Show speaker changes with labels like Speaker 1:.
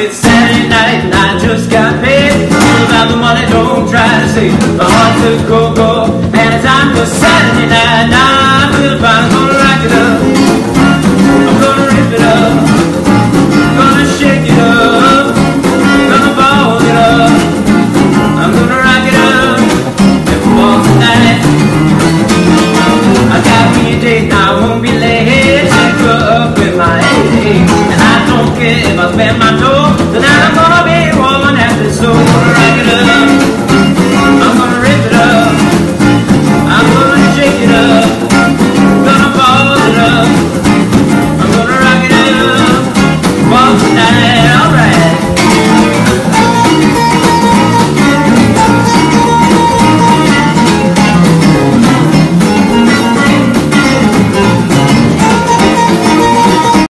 Speaker 1: It's Saturday night and I just got paid. About the money, don't try to save. My heart's a go-go and it's time for Saturday night. Now I'm I'm gonna rock it up. I'm gonna rip it up. Gonna shake it up. Gonna ball it up. I'm gonna rock it up. For tonight. I got me a date, I won't be late. Up my. And I don't care if I spend my dough. Tonight I'm gonna be woman at the up.